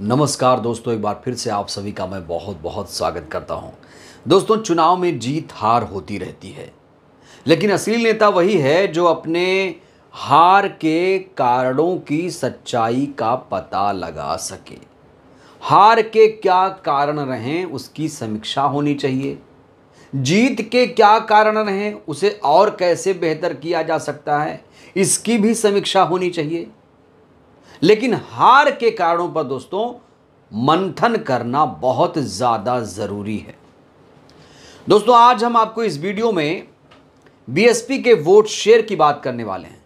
नमस्कार दोस्तों, एक बार फिर से आप सभी का मैं बहुत बहुत स्वागत करता हूँ। दोस्तों, चुनाव में जीत हार होती रहती है। लेकिन असली नेता वही है जो अपने हार के कारणों की सच्चाई का पता लगा सके। हार के क्या कारण रहें, उसकी समीक्षा होनी चाहिए। जीत के क्या कारण रहें, उसे और कैसे बेहतर किया जा सकता है, इसकी भी समीक्षा होनी चाहिए। लेकिन हार के कारणों पर दोस्तों, मंथन करना बहुत ज़्यादा ज़रूरी है। दोस्तों, आज हम आपको इस वीडियो में बीएसपी के वोट शेयर की बात करने वाले हैं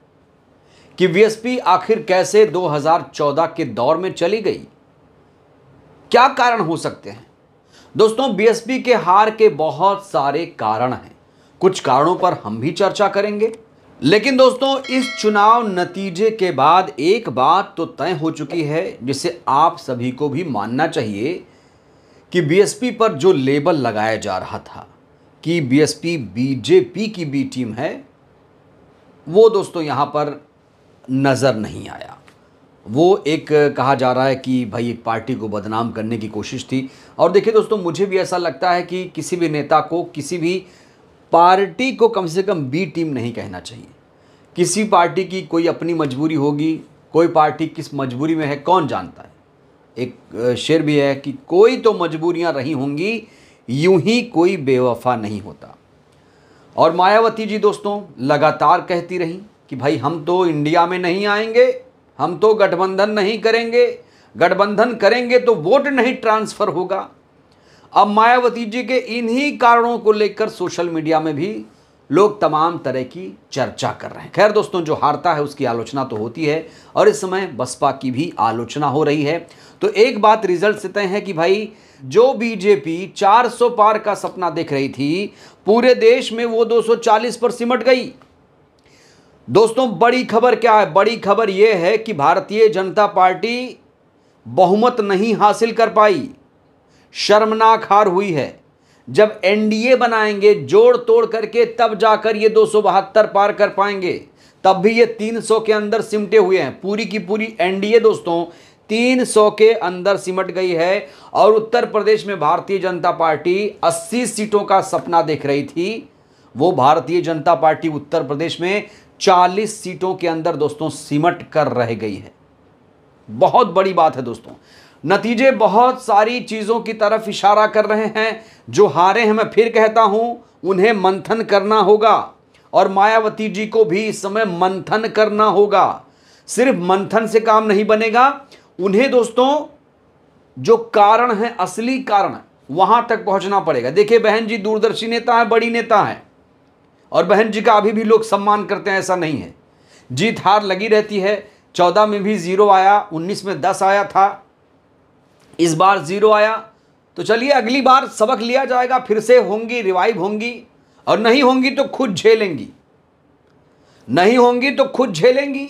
कि बीएसपी आखिर कैसे 2014 के दौर में चली गई। क्या कारण हो सकते हैं? दोस्तों, बीएसपी के हार के बहुत सारे कारण हैं। कुछ कारणों पर हम भी चर्चा करेंगे। लेकिन दोस्तों, इस चुनाव नतीजे के बाद एक बात तो तय हो चुकी है, जिसे आप सभी को भी मानना चाहिए कि बीएसपी पर जो लेबल लगाया जा रहा था, कि बीएसपी बीजेपी की बी टीम है, वो दोस्तों यहाँ पर नज़र नहीं आया। वो एक कहा जा रहा है कि भाई एक पार्टी को बदनाम करने की कोशिश थी। और देखिए दोस्तों, मुझे भी ऐसा लगता है कि किसी भी नेता को किसी भी पार्टी को कम से कम बी टीम नहीं कहना चाहिए। किसी पार्टी की कोई अपनी मजबूरी होगी, कोई पार्टी किस मजबूरी में है, कौन जानता है? एक शेर भी है कि कोई तो मजबूरियाँ रही होंगी, यूँ ही कोई बेवफा नहीं होता। और मायावती जी दोस्तों, लगातार कहती रही कि भाई हम तो इंडिया में नहीं आएँगे, हम तो गठबंधन नहीं करेंगे, गठबंधन करेंगे तो वोट नहीं ट्रांसफ़र होगा। अब मायावती जी के इन्हीं कारणों को लेकर सोशल मीडिया में भी लोग तमाम तरह की चर्चा कर रहे हैं। खैर दोस्तों, जो हारता है उसकी आलोचना तो होती है और इस समय बसपा की भी आलोचना हो रही है। तो एक बात रिज़ल्ट से तय है कि भाई, जो बीजेपी 400 पार का सपना देख रही थी, पूरे देश में वो 240 पर सिमट गई। दोस्तों, बड़ी खबर क्या है? बड़ी खबर यह है कि भारतीय जनता पार्टी बहुमत नहीं हासिल कर पाई। शर्मनाक हार हुई है। जब एनडीए बनाएँगे, जोड़ तोड़ करके तब जाकर ये दो पार कर पाएँगे। तब भी ये 300 के अंदर सिमटे हुए हैं। पूरी की पूरी एनडीए, दोस्तों 300 के अंदर सिमट गई है और उत्तर प्रदेश में भारतीय जनता पार्टी 80 सीटों का सपना देख रही थी। वो भारतीय जनता पार्टी उत्तर प्रदेश में 40 सीटों के अंदर, दोस्तों, सिमट कर रह गई है। बहुत बड़ी बात है, दोस्तों। नतीजे बहुत सारी चीज़ों की तरफ़ इशारा कर रहे हैं। जो हारे हैं, मैं फिर कहता हूँ, उन्हें मंथन करना होगा। और मायावती जी को भी इस समय मंथन करना होगा। सिर्फ़ मंथन से काम नहीं बनेगा। उन्हें दोस्तों, जो कारण है, असली कारण, वहाँ तक पहुँचना पड़ेगा। देखिए, बहन जी दूरदर्शी नेता है, बड़ी नेता है। और बहन जी का अभी भी लोग सम्मान करते हैं, ऐसा नहीं है। जीत हार लगी रहती है। चौदह में भी ज़ीरो आया, उन्नीस में दस आया था। इस बार ज़ीरो आया। तो चलिए अगली बार सबक लिया जाएगा, फिर से होंगी रिवाइव होंगी, और नहीं होंगी तो खुद झेलेंगी। नहीं होंगी तो खुद झेलेंगी।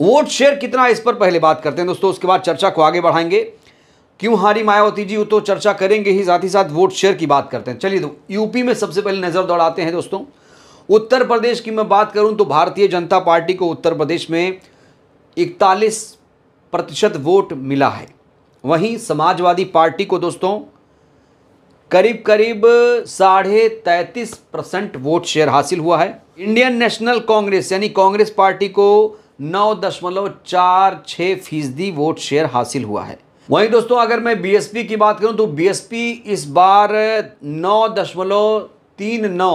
वोट शेयर कितना इस पर पहले बात करते हैं दोस्तों, उसके बाद चर्चा को आगे बढ़ाएँगे। क्यों हारी मायावती जी, वो तो चर्चा करेंगे ही, साथ ही साथ वोट शेयर की बात करते हैं। चलिए यूपी में सबसे पहले नज़र दौड़ाते हैं दोस्तों। उत्तर प्रदेश की मैं बात करूँ तो भारतीय जनता पार्टी को उत्तर प्रदेश में इकतालीस प्रतिशत वोट मिला है। वहीं समाजवादी पार्टी को दोस्तों करीब करीब साढ़े तैंतीस परसेंट वोट शेयर हासिल हुआ है। इंडियन नेशनल कांग्रेस यानी कांग्रेस पार्टी को नौ दशमलव चार छः फ़ीसदी वोट शेयर हासिल हुआ है। वहीं दोस्तों, अगर मैं बीएसपी की बात करूँ तो बीएसपी इस बार नौ दशमलव तीन नौ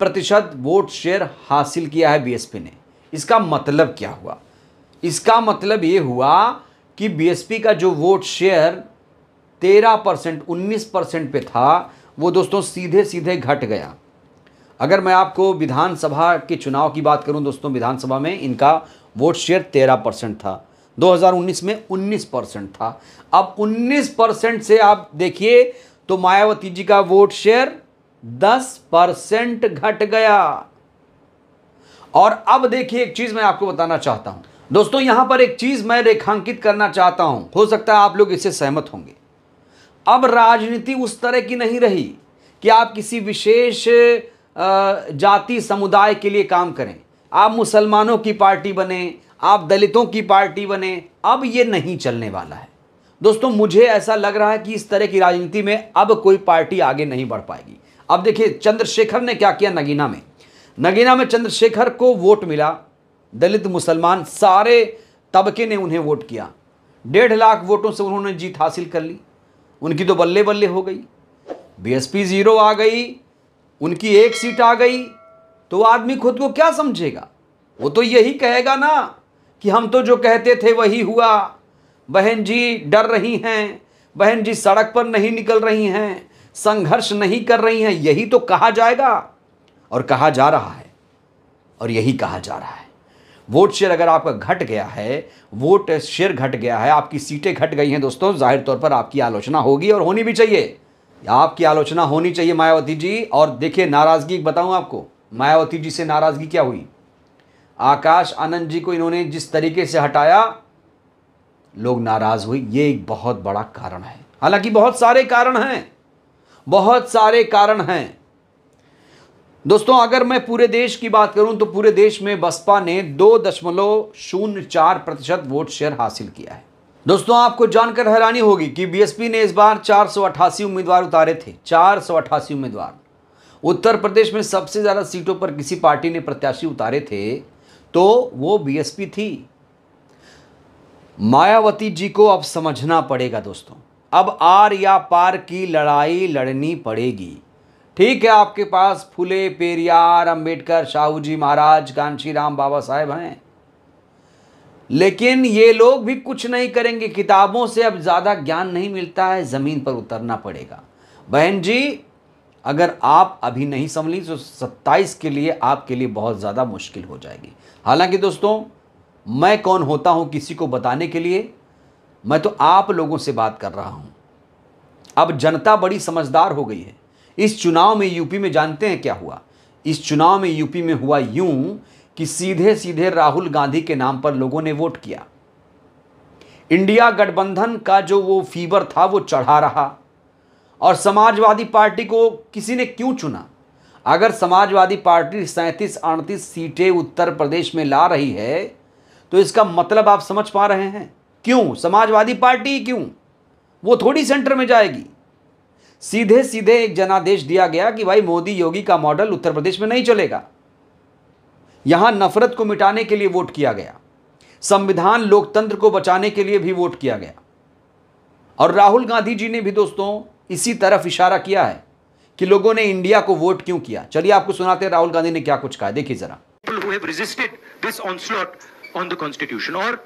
प्रतिशत वोट शेयर हासिल किया है बीएसपी ने। इसका मतलब क्या हुआ? इसका मतलब ये हुआ कि बीएसपी का जो वोट शेयर तेरह परसेंट, उन्नीस परसेंट पे था, वो दोस्तों सीधे सीधे घट गया। अगर मैं आपको विधानसभा के चुनाव की बात करूँ दोस्तों, विधानसभा में इनका वोट शेयर तेरह परसेंट था। 2019 में 19 परसेंट था। अब 19 परसेंट से आप देखिए तो मायावती जी का वोट शेयर 10 परसेंट घट गया। और अब देखिए, एक चीज़ मैं आपको बताना चाहता हूँ। दोस्तों, यहाँ पर एक चीज़ मैं रेखांकित करना चाहता हूँ। हो सकता है आप लोग इससे सहमत होंगे। अब राजनीति उस तरह की नहीं रही कि आप किसी विशेष जाति समुदाय के लिए काम करें। आप मुसलमानों की पार्टी बने, आप दलितों की पार्टी बने, अब ये नहीं चलने वाला है। दोस्तों, मुझे ऐसा लग रहा है कि इस तरह की राजनीति में अब कोई पार्टी आगे नहीं बढ़ पाएगी। अब देखिए, चंद्रशेखर ने क्या किया नगीना में? नगीना में चंद्रशेखर को वोट मिला। दलित मुसलमान सारे तबके ने उन्हें वोट किया। डेढ़ लाख वोटों से उन्होंने जीत हासिल कर ली। उनकी तो बल्ले बल्ले हो गई। बीएसपी ज़ीरो आ गई, उनकी एक सीट आ गई तो आदमी खुद को क्या समझेगा? वो तो यही कहेगा ना कि हम तो जो कहते थे वही हुआ। बहन जी डर रही हैं, बहन जी सड़क पर नहीं निकल रही हैं, संघर्ष नहीं कर रही हैं, यही तो कहा जाएगा। और कहा जा रहा है, और यही कहा जा रहा है। वोट शेयर अगर आपका घट गया है, वोट शेयर घट गया है, आपकी सीटें घट गई हैं दोस्तों, ज़ाहिर तौर पर आपकी आलोचना होगी और होनी भी चाहिए। आपकी आलोचना होनी चाहिए मायावती जी, और देखिए नाराज़गी बताऊँ आपको, मायावती जी से नाराज़गी क्या हुई? आकाश आनंद जी को इन्होंने जिस तरीके से हटाया, लोग नाराज़ हुए। ये एक बहुत बड़ा कारण है। हालाँकि बहुत सारे कारण हैं, बहुत सारे कारण हैं। दोस्तों, अगर मैं पूरे देश की बात करूँ तो पूरे देश में बसपा ने दो दशमलव शून्य चार प्रतिशत वोट शेयर हासिल किया है। दोस्तों, आपको जानकर हैरानी होगी कि बीएसपी ने इस बार चार सौ अठासी उम्मीदवार उतारे थे। चार सौ अट्ठासी उम्मीदवार। उत्तर प्रदेश में सबसे ज़्यादा सीटों पर किसी पार्टी ने प्रत्याशी उतारे थे तो वो बीएसपी थी। मायावती जी को अब समझना पड़ेगा, दोस्तों। अब आर या पार की लड़ाई लड़नी पड़ेगी। ठीक है, आपके पास फुले, पेरियार, अंबेडकर शाहू जी महाराज कांशी राम बाबा साहेब हैं। लेकिन ये लोग भी कुछ नहीं करेंगे। किताबों से अब ज़्यादा ज्ञान नहीं मिलता है, ज़मीन पर उतरना पड़ेगा। बहन जी, अगर आप अभी नहीं संभली तो सत्ताईस के लिए आपके लिए बहुत ज़्यादा मुश्किल हो जाएगी। हालाँकि दोस्तों, मैं कौन होता हूँ किसी को बताने के लिए? मैं तो आप लोगों से बात कर रहा हूँ। अब जनता बड़ी समझदार हो गई है। इस चुनाव में यूपी में जानते हैं क्या हुआ? इस चुनाव में यूपी में हुआ यूँ कि सीधे सीधे राहुल गांधी के नाम पर लोगों ने वोट किया। इंडिया गठबंधन का जो वो फीवर था, वो चढ़ा रहा। और समाजवादी पार्टी को किसी ने क्यों चुना? अगर समाजवादी पार्टी सैंतीस अड़तीस सीटें उत्तर प्रदेश में ला रही है तो इसका मतलब आप समझ पा रहे हैं। क्यों? समाजवादी पार्टी क्यों? वो थोड़ी सेंटर में जाएगी। सीधे सीधे एक जनादेश दिया गया कि भाई मोदी योगी का मॉडल उत्तर प्रदेश में नहीं चलेगा। यहाँ नफरत को मिटाने के लिए वोट किया गया। संविधान लोकतंत्र को बचाने के लिए भी वोट किया गया। और राहुल गांधी जी ने भी दोस्तों इसी तरफ़ इशारा किया है कि लोगों ने इंडिया को वोट क्यों किया। चलिए आपको सुनाते हैं राहुल गांधी ने क्या कुछ कहा देखिए जरा। कॉन्स्टिट्यूशन और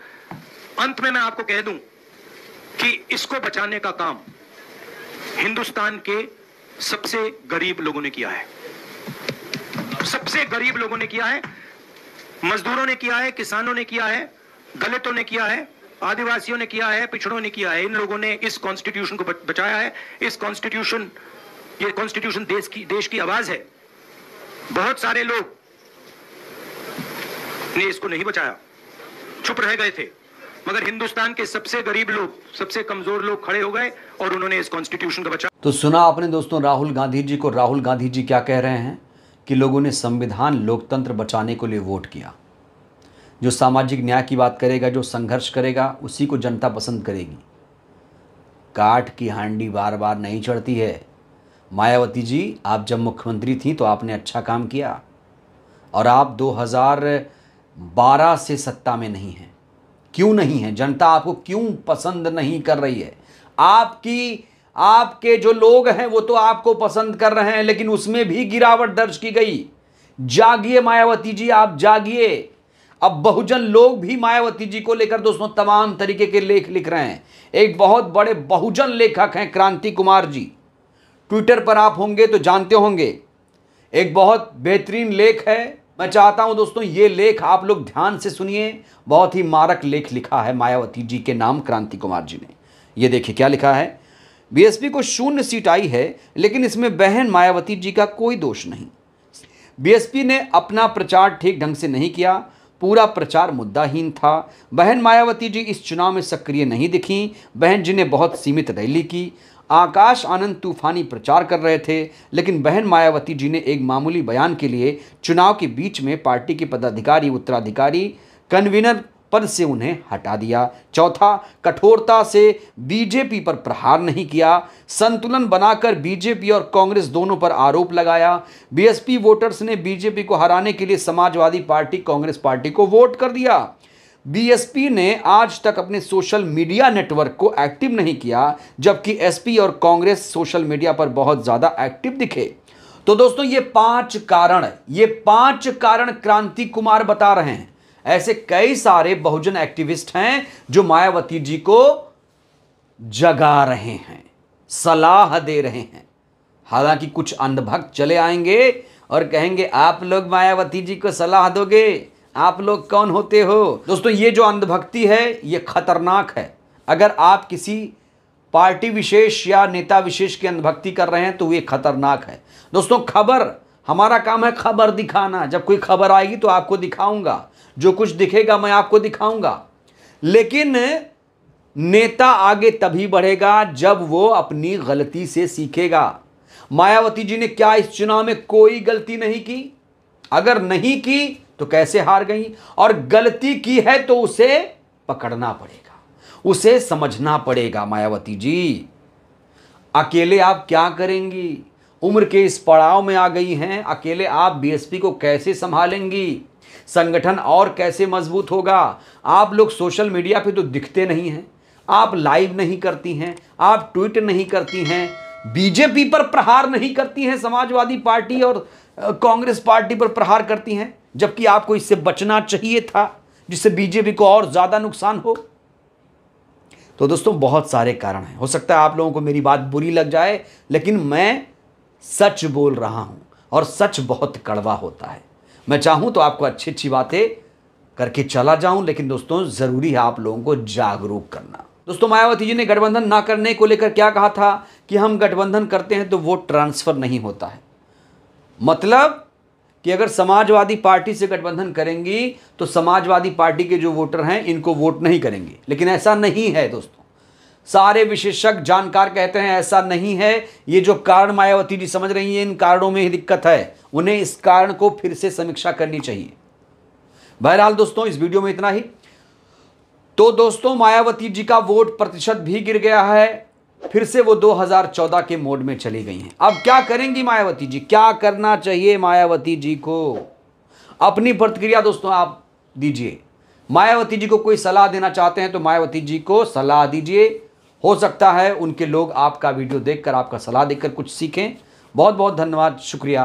अंत में मैं आपको कह दूँ कि इसको बचाने का काम हिंदुस्तान के सबसे गरीब लोगों ने किया है। सबसे गरीब लोगों ने किया है, मजदूरों ने किया है, किसानों ने किया है, दलितों ने किया है, आदिवासियों ने किया है, पिछड़ों ने किया है। इन लोगों ने इस कॉन्स्टिट्यूशन को बचाया है। इस कॉन्स्टिट्यूशन ये कॉन्स्टिट्यूशन देश की देश की आवाज़ है। बहुत सारे लोग ने इसको नहीं बचाया। चुप रह गए थे। मगर हिंदुस्तान के सबसे गरीब लोग, सबसे कमज़ोर लोग खड़े हो गए और उन्होंने इस कॉन्स्टिट्यूशन का बचा। तो सुना आपने दोस्तों, राहुल गांधी जी को। राहुल गांधी जी क्या कह रहे हैं? कि लोगों ने संविधान लोकतंत्र बचाने के लिए वोट किया। जो सामाजिक न्याय की बात करेगा, जो संघर्ष करेगा, उसी को जनता पसंद करेगी। काठ की हांडी बार बार नहीं चढ़ती है। मायावती जी, आप जब मुख्यमंत्री थी तो आपने अच्छा काम किया। और आप 2012 से सत्ता में नहीं हैं। क्यों नहीं है? जनता आपको क्यों पसंद नहीं कर रही है? आपकी, आपके जो लोग हैं, वो तो आपको पसंद कर रहे हैं, लेकिन उसमें भी गिरावट दर्ज की गई। जागिए मायावती जी, आप जागिए। अब बहुजन लोग भी मायावती जी को लेकर दोस्तों तमाम तरीके के लेख लिख रहे हैं। एक बहुत बड़े बहुजन लेखक हैं क्रांति कुमार जी। ट्विटर पर आप होंगे तो जानते होंगे। एक बहुत बेहतरीन लेख है। मैं चाहता हूँ दोस्तों, ये लेख आप लोग ध्यान से सुनिए। बहुत ही मारक लेख लिखा है मायावती जी के नाम क्रांति कुमार जी ने। ये देखिए क्या लिखा है? बीएसपी को शून्य सीट आई है, लेकिन इसमें बहन मायावती जी का कोई दोष नहीं। बीएसपी ने अपना प्रचार ठीक ढंग से नहीं किया, पूरा प्रचार मुद्दाहीन था। बहन मायावती जी इस चुनाव में सक्रिय नहीं दिखी। बहन जी ने बहुत सीमित रैली की। आकाश आनंद तूफानी प्रचार कर रहे थे, लेकिन बहन मायावती जी ने एक मामूली बयान के लिए चुनाव के बीच में पार्टी के पदाधिकारी, उत्तराधिकारी, कन्वीनर पद से उन्हें हटा दिया। चौथा, कठोरता से बीजेपी पर प्रहार नहीं किया। संतुलन बनाकर बीजेपी और कांग्रेस दोनों पर आरोप लगाया। बीएसपी वोटर्स ने बीजेपी को हराने के लिए समाजवादी पार्टी, कांग्रेस पार्टी को वोट कर दिया। बीएसपी ने आज तक अपने सोशल मीडिया नेटवर्क को एक्टिव नहीं किया, जबकि एसपी और कांग्रेस सोशल मीडिया पर बहुत ज़्यादा एक्टिव दिखे। तो दोस्तों, ये पाँच कारण ये पाँच कारण क्रांति कुमार बता रहे हैं। ऐसे कई सारे बहुजन एक्टिविस्ट हैं जो मायावती जी को जगा रहे हैं, सलाह दे रहे हैं। हालाँकि कुछ अंधभक्त चले आएँगे और कहेंगे, आप लोग मायावती जी को सलाह दोगे? आप लोग कौन होते हो? दोस्तों, ये जो अंधभक्ति है, ये खतरनाक है। अगर आप किसी पार्टी विशेष या नेता विशेष की अंधभक्ति कर रहे हैं तो ये खतरनाक है। दोस्तों, खबर, हमारा काम है खबर दिखाना। जब कोई खबर आएगी तो आपको दिखाऊँगा। जो कुछ दिखेगा, मैं आपको दिखाऊँगा। लेकिन नेता आगे तभी बढ़ेगा जब वो अपनी गलती से सीखेगा। मायावती जी ने क्या इस चुनाव में कोई गलती नहीं की? अगर नहीं की तो कैसे हार गई? और गलती की है तो उसे पकड़ना पड़ेगा। उसे समझना पड़ेगा, मायावती जी। अकेले आप क्या करेंगी? उम्र के इस पड़ाव में आ गई हैं। अकेले आप बीएसपी को कैसे संभालेंगी? संगठन और कैसे मज़बूत होगा? आप लोग सोशल मीडिया पे तो दिखते नहीं हैं। आप लाइव नहीं करती हैं। आप ट्वीट नहीं करती हैं। बीजेपी पर प्रहार नहीं करती हैं। समाजवादी पार्टी और कांग्रेस पार्टी पर प्रहार करती हैं। जबकि आपको इससे बचना चाहिए था, जिससे बीजेपी को और ज़्यादा नुकसान हो। तो दोस्तों, बहुत सारे कारण हैं। हो सकता है आप लोगों को मेरी बात बुरी लग जाए, लेकिन मैं सच बोल रहा हूँ और सच बहुत कड़वा होता है। मैं चाहूँ तो आपको अच्छी अच्छी बातें करके चला जाऊँ, लेकिन दोस्तों, ज़रूरी है आप लोगों को जागरूक करना। दोस्तों, मायावती जी ने गठबंधन ना करने को लेकर क्या कहा था कि हम गठबंधन करते हैं तो वोट ट्रांसफ़र नहीं होता है। मतलब कि अगर समाजवादी पार्टी से गठबंधन करेंगी तो समाजवादी पार्टी के जो वोटर हैं, इनको वोट नहीं करेंगे। लेकिन ऐसा नहीं है, दोस्तों। सारे विशेषज्ञ जानकार कहते हैं, ऐसा नहीं है। ये जो कारण मायावती जी समझ रही हैं, इन कारणों में ही दिक्कत है। उन्हें इस कारण को फिर से समीक्षा करनी चाहिए। बहरहाल, दोस्तों, इस वीडियो में इतना ही। तो दोस्तों, मायावती जी का वोट प्रतिशत भी गिर गया है। फिर से वो 2014 के मोड में चली गई हैं। अब क्या करेंगी मायावती जी? क्या करना चाहिए मायावती जी को? अपनी प्रतिक्रिया दोस्तों आप दीजिए। मायावती जी को कोई सलाह देना चाहते हैं तो मायावती जी को सलाह दीजिए। हो सकता है उनके लोग आपका वीडियो देखकर आपका सलाह देकर कुछ सीखें। बहुत बहुत धन्यवाद, शुक्रिया।